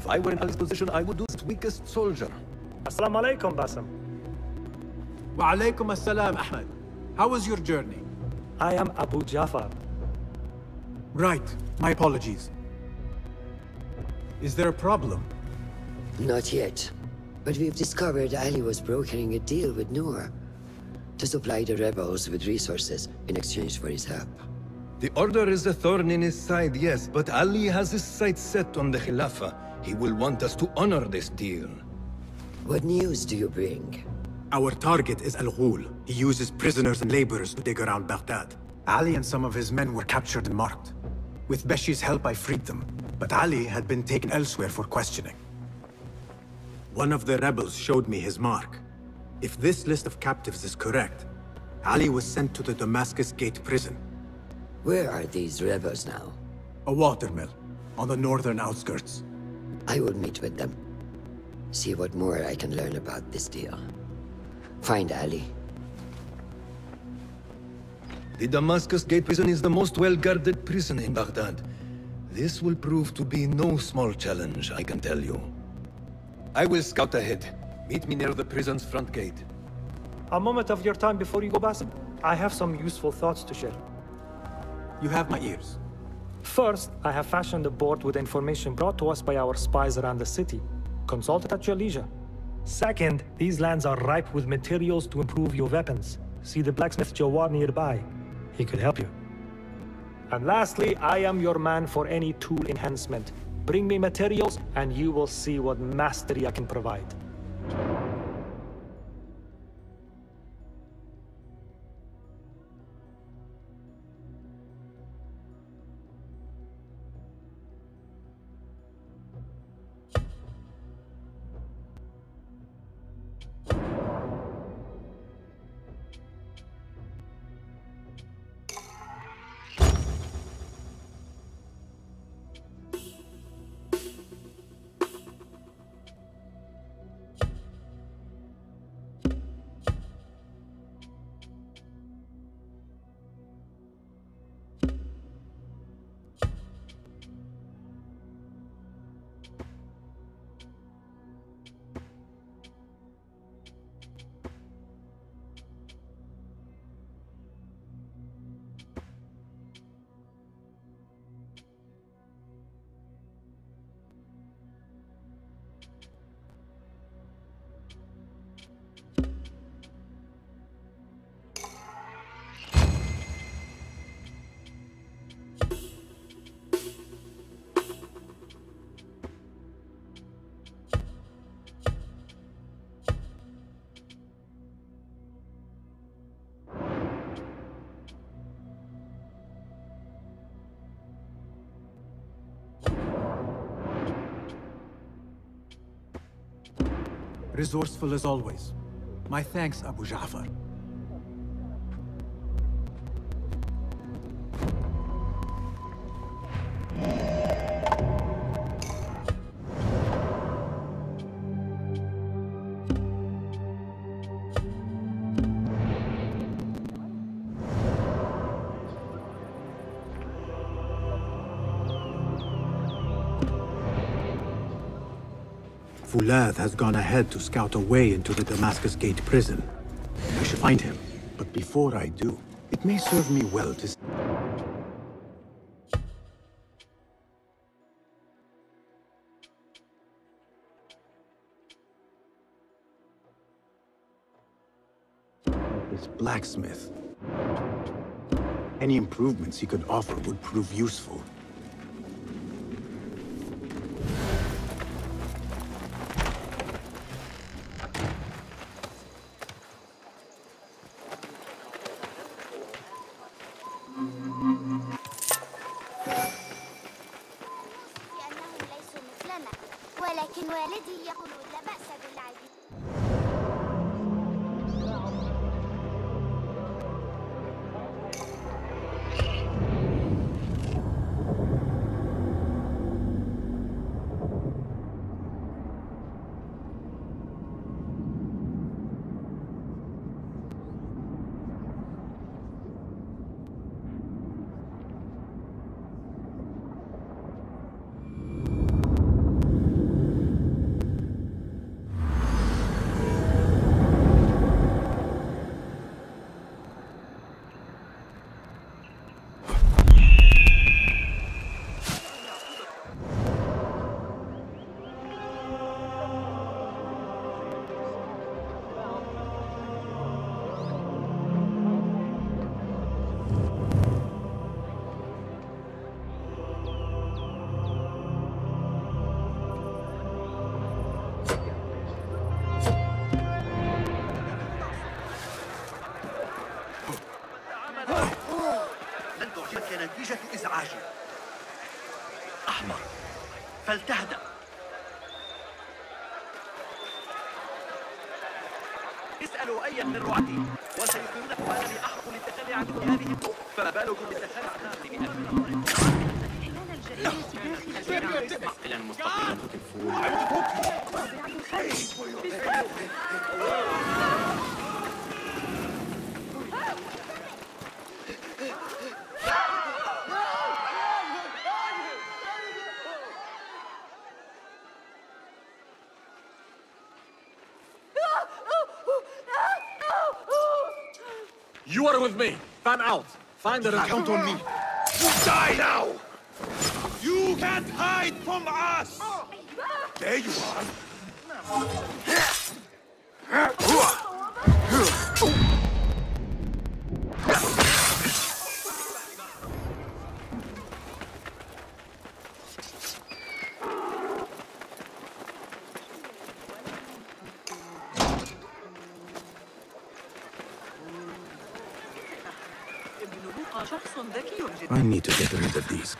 If I were in Ali's position, I would do his weakest soldier. Assalamu alaikum, Basim. Wa alaikum assalam, Ahmed. How was your journey? I am Abu Jafar. Right. My apologies. Is there a problem? Not yet. But we've discovered Ali was brokering a deal with Nur to supply the rebels with resources in exchange for his help. The Order is a thorn in his side, yes, but Ali has his sights set on the Khilafah. He will want us to honor this deal. What news do you bring? Our target is Al Ghul. He uses prisoners and laborers to dig around Baghdad. Ali and some of his men were captured and marked. With Beshi's help, I freed them, but Ali had been taken elsewhere for questioning. One of the rebels showed me his mark. If this list of captives is correct, Ali was sent to the Damascus Gate prison. Where are these rebels now? A watermill, on the northern outskirts. I will meet with them. See what more I can learn about this deal. Find Ali. The Damascus Gate prison is the most well-guarded prison in Baghdad. This will prove to be no small challenge, I can tell you. I will scout ahead. Meet me near the prison's front gate. A moment of your time before you go, Basim. I have some useful thoughts to share. You have my ears. First, I have fashioned a board with information brought to us by our spies around the city. Consult it at your leisure. Second, these lands are ripe with materials to improve your weapons. See the blacksmith Jawar nearby. He could help you. And lastly, I am your man for any tool enhancement. Bring me materials, and you will see what mastery I can provide. Resourceful as always. My thanks, Abu Ja'far. Fuladh has gone ahead to scout a way into the Damascus Gate prison. I should find him. But before I do, it may serve me well to... This blacksmith. Any improvements he could offer would prove useful. فلتهدأ You are with me. Fan out. Find the Count on me. You die now! You can't hide from us! There you are. Get rid of these.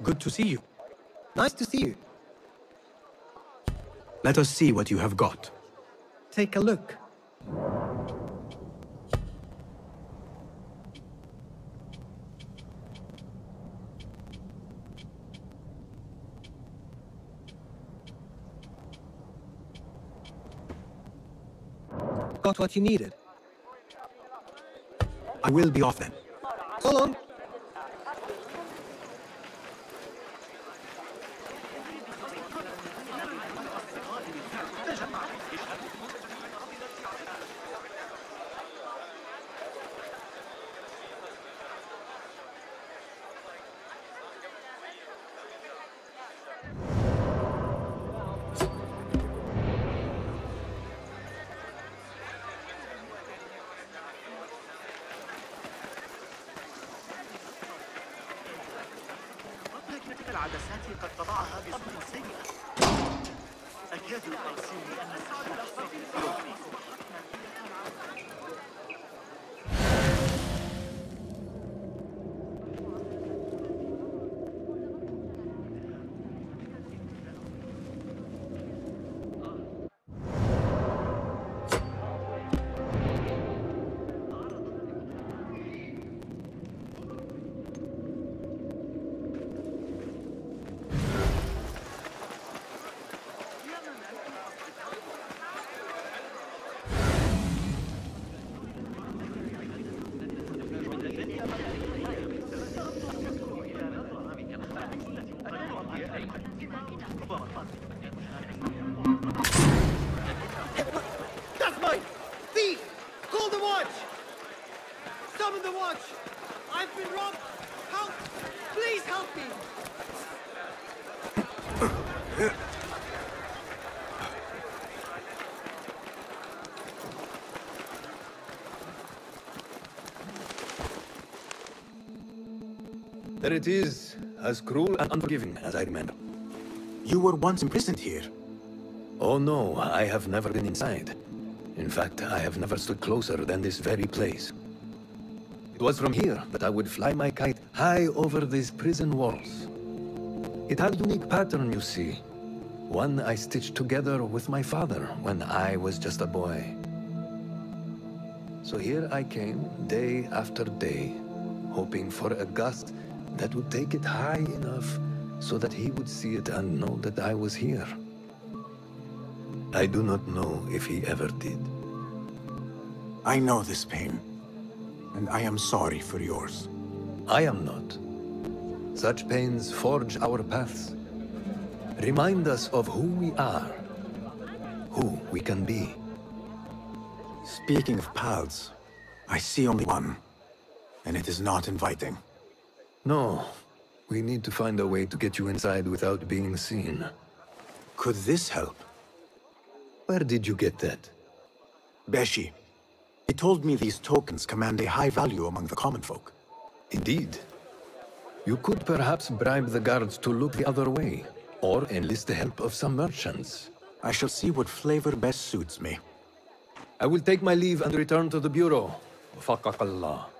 Good to see you. Nice to see you. Let us see what you have got. Take a look. Got what you needed. I will be off then. So long. There it is, as cruel and unforgiving as I remember. You were once imprisoned here. Oh no, I have never been inside. In fact, I have never stood closer than this very place. It was from here that I would fly my kite high over these prison walls. It had a unique pattern, you see. One I stitched together with my father when I was just a boy. So here I came, day after day, hoping for a gust that would take it high enough so that he would see it and know that I was here. I do not know if he ever did. I know this pain. And I am sorry for yours. I am not. Such pains forge our paths. Remind us of who we are, who we can be. Speaking of paths, I see only one. And it is not inviting. No, we need to find a way to get you inside without being seen. Could this help? Where did you get that? Beshi. He told me these tokens command a high value among the common folk. Indeed. You could perhaps bribe the guards to look the other way, or enlist the help of some merchants. I shall see what flavor best suits me. I will take my leave and return to the Bureau. Faqaqallah.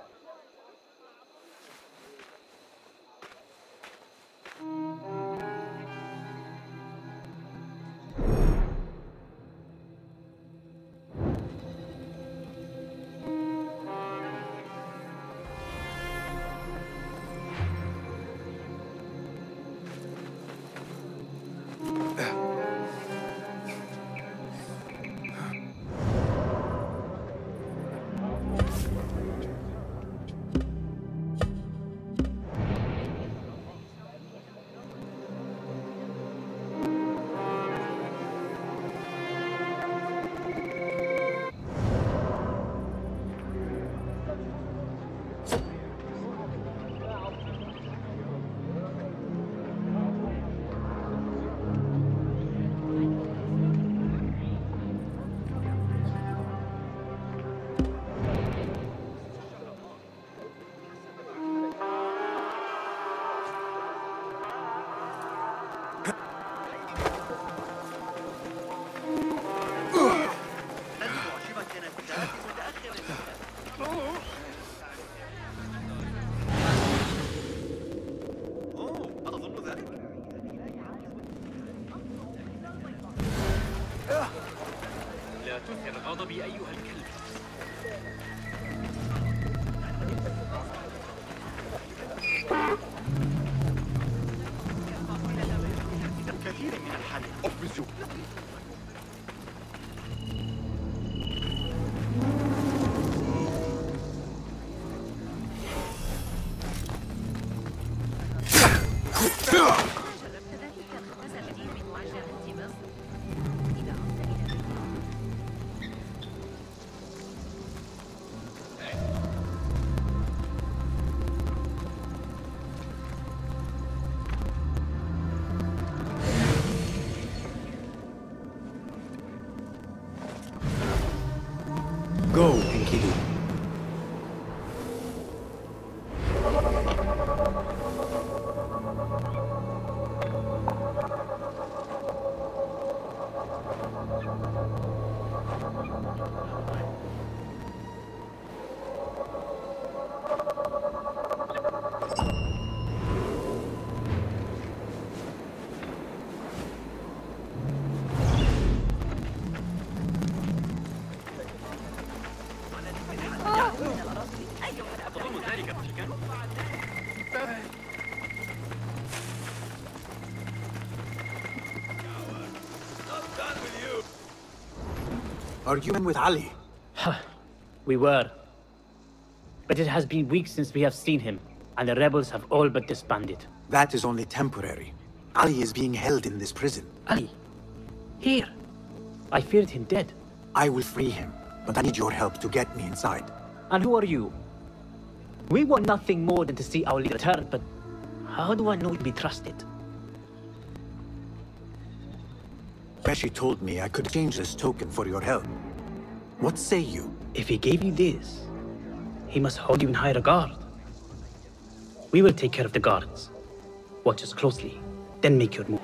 Arguing with Ali. We were. But it has been weeks since we have seen him, and the rebels have all but disbanded. That is only temporary. Ali is being held in this prison. Ali? Here? I feared him dead. I will free him, but I need your help to get me inside. And who are you? We want nothing more than to see our leader return, but how do I know to be trusted? Beshi told me I could change this token for your help. What say you? If he gave you this, he must hold you in high regard. We will take care of the guards. Watch us closely, then make your move.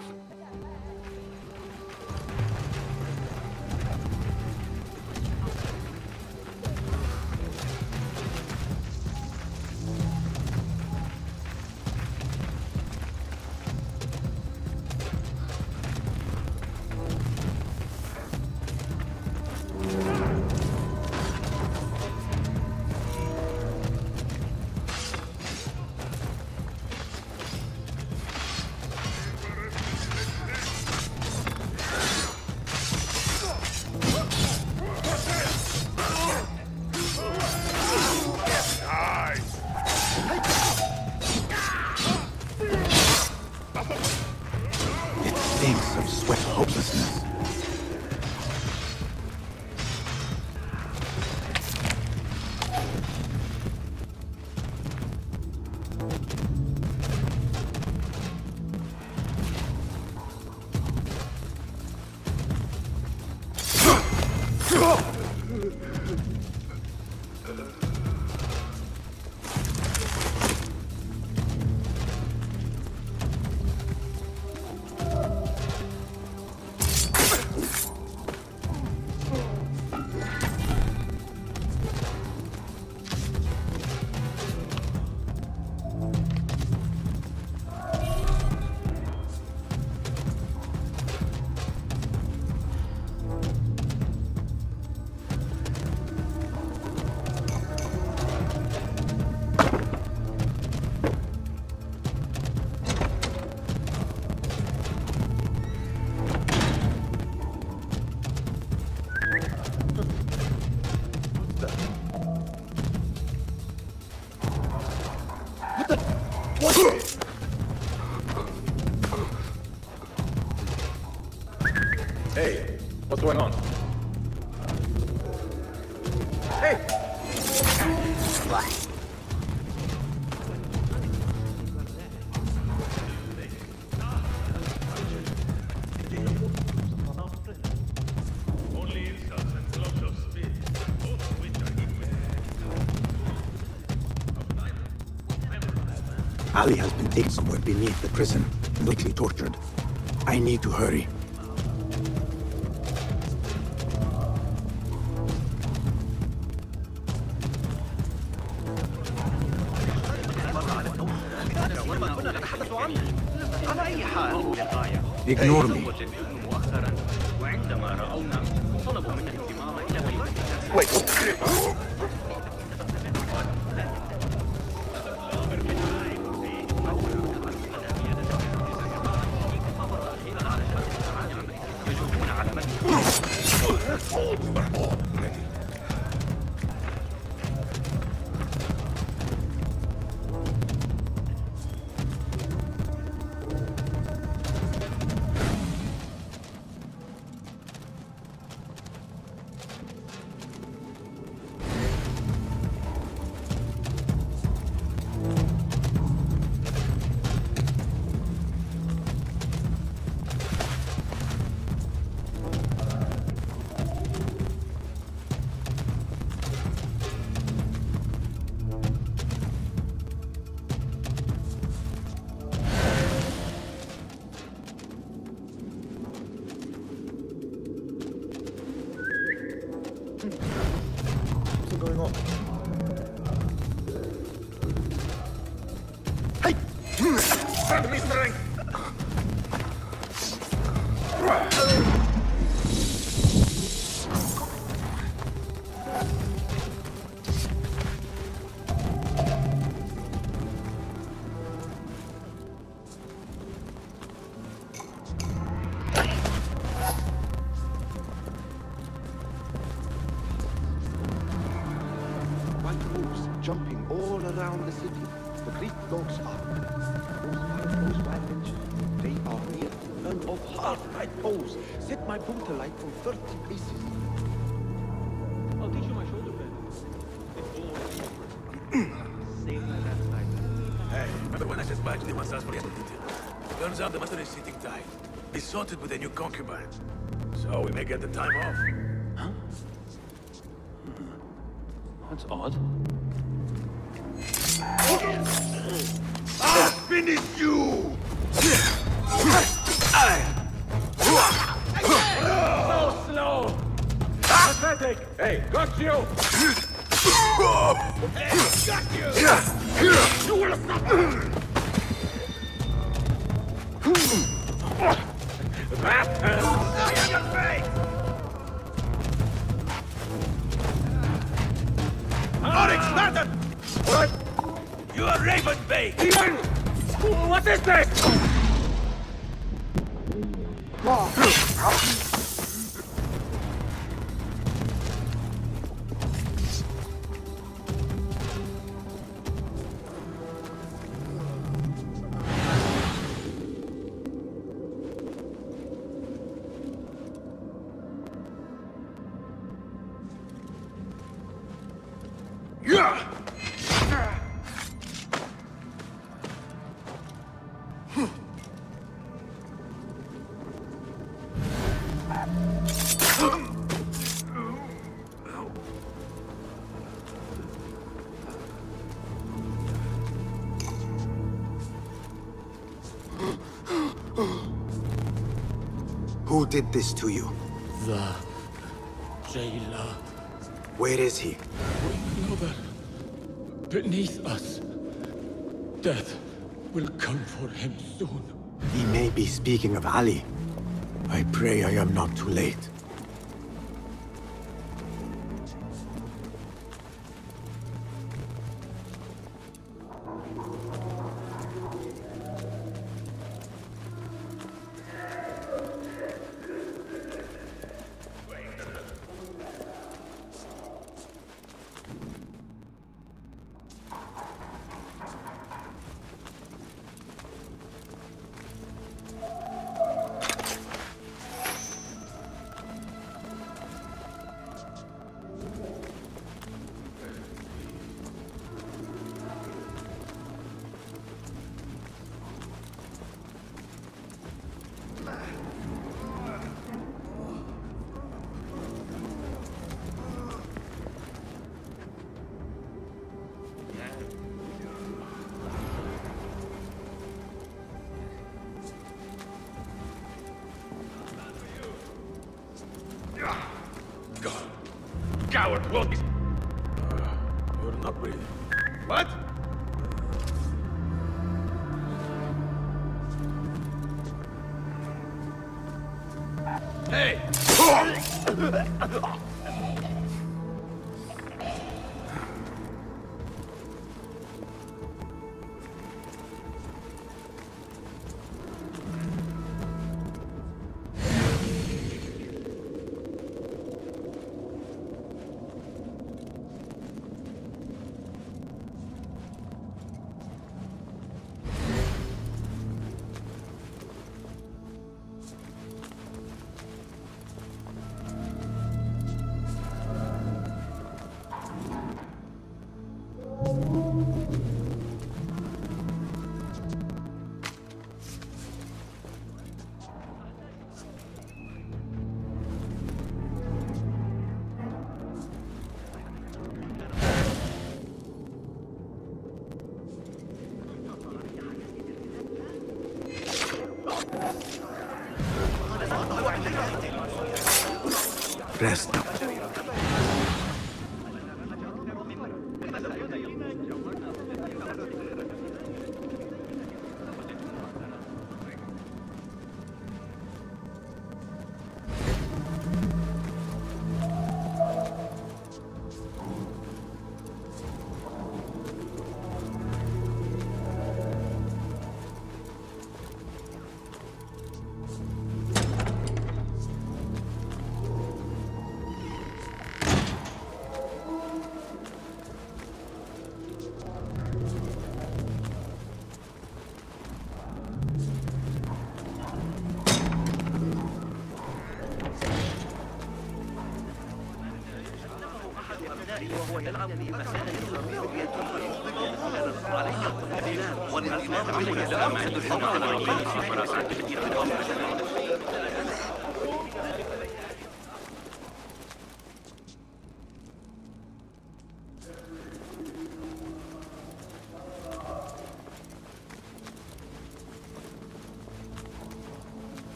Ali has been taken somewhere beneath the prison and likely tortured. I need to hurry. Ignore me. Set my boot light from 30 paces. I'll teach you my shoulder bend. It's all Same as that side. Hey, remember when I said bye to the massage for yesterday? Turns out the master is sitting tight. He's sorted with a new concubine. So we may get the time off. Huh? That's odd. I'll finish you! Hey, got you! Did this to you? The jailer. Where is he? We know that beneath us, death will come for him soon. He may be speaking of Ali. I pray I am not too late. Hey! Presta.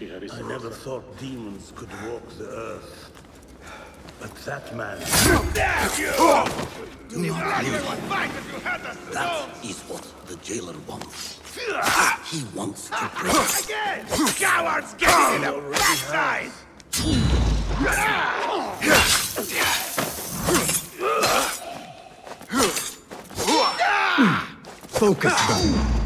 I never thought demons could walk the earth. But that man... Do not leave. That is what the jailer wants. He wants to break. Again! Cowards get in the backside! Focus, gun.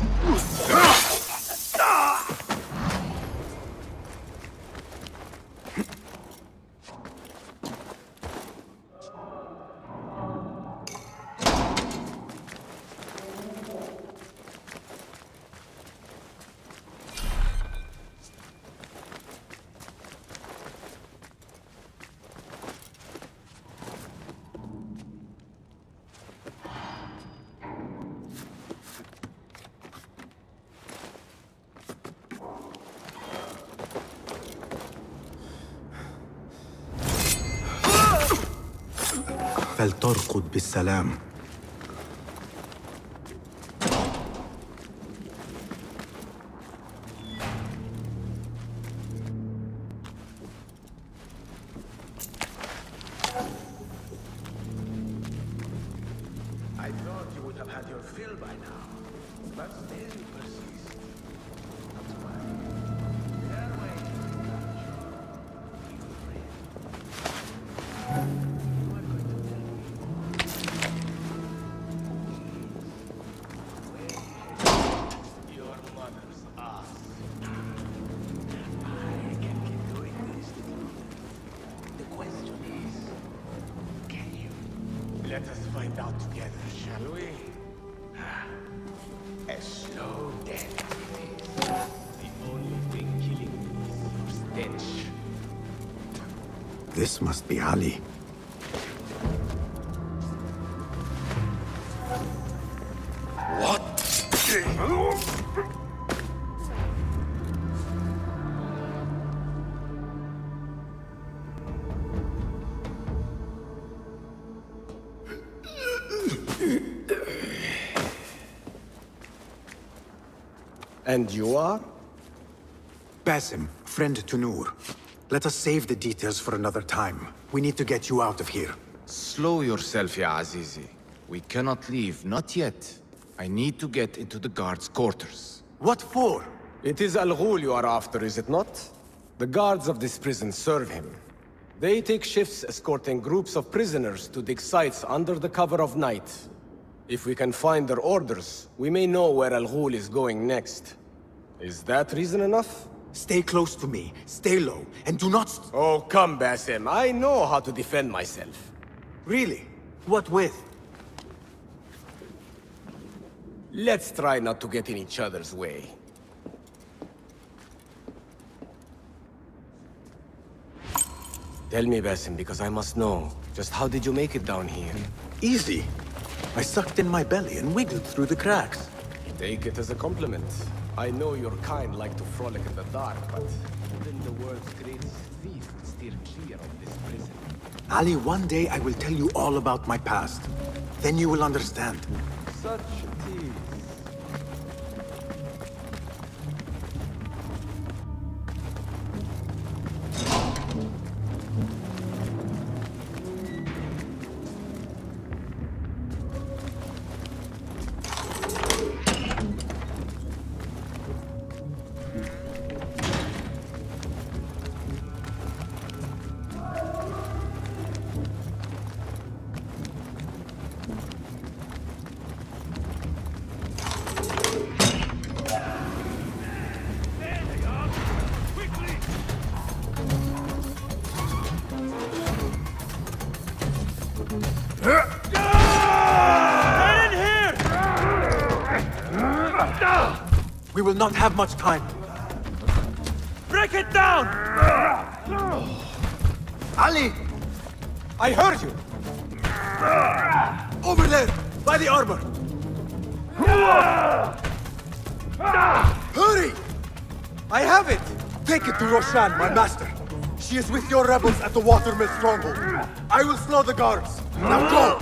هل ترقد بالسلام؟ Find out together, shall we? A slow death it is. The only thing killing me is your stench. This must be Ali. And you are? Basim, friend to Nur. Let us save the details for another time. We need to get you out of here. Slow yourself, Ya Azizi. We cannot leave, not yet. I need to get into the guards' quarters. What for? It is Al Ghul you are after, is it not? The guards of this prison serve him. They take shifts escorting groups of prisoners to dig sites under the cover of night. If we can find their orders, we may know where Al Ghul is going next. Is that reason enough? Stay close to me, stay low, and do not... Oh, come, Basim. I know how to defend myself. Really? What with? Let's try not to get in each other's way. Tell me, Basim, because I must know. Just how did you make it down here? Easy. I sucked in my belly and wiggled through the cracks. Take it as a compliment. I know your kind like to frolic in the dark, but even the world's greatest thief would steer clear of this prison. Ali, one day I will tell you all about my past. Then you will understand. Such will not have much time. Break it down! Ali! I heard you! Over there, by the armor! Hurry! I have it! Take it to Roshan, my master. She is with your rebels at the Watermill stronghold. I will slow the guards. Now go!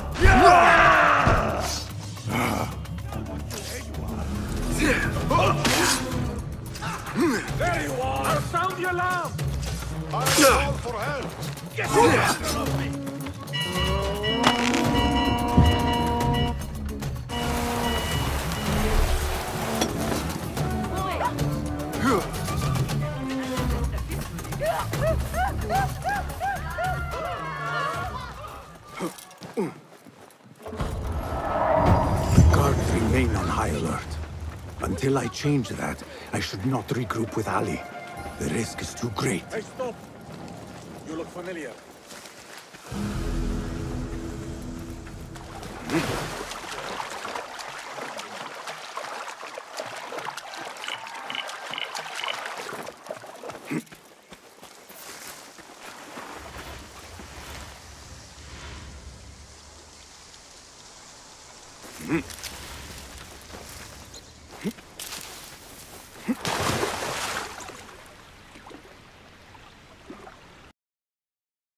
Guards remain on high alert. Until I change that, I should not regroup with Ali. The risk is too great. Hey, stop! You look familiar.